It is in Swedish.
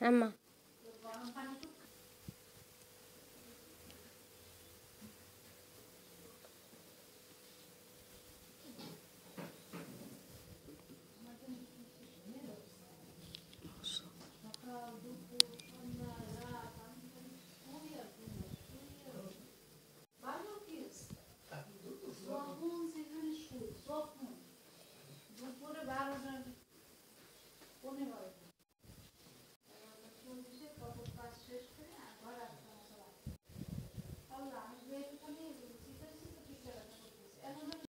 Emma.